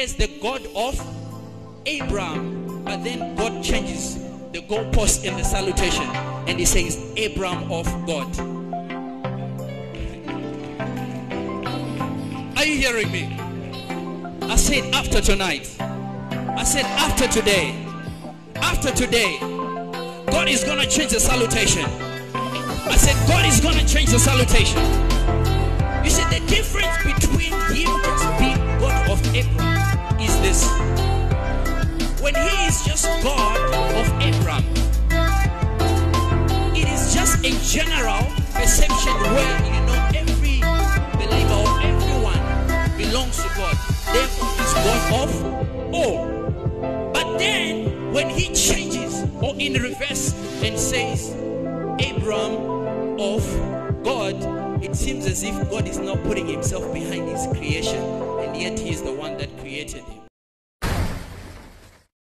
as the God of Abraham, but then God changes the goalpost in the salutation and he says, Abraham of God. Are you hearing me? I said, after tonight. I said, after today. After today, God is going to change the salutation. I said, God is going to change the salutation. You see, the difference between God of Abraham, it is just a general perception where you know every believer or everyone belongs to God. Therefore, he's God of all. But then, when he changes or in reverse and says, Abraham of God, it seems as if God is not putting himself behind his creation, and yet he is the one that created him.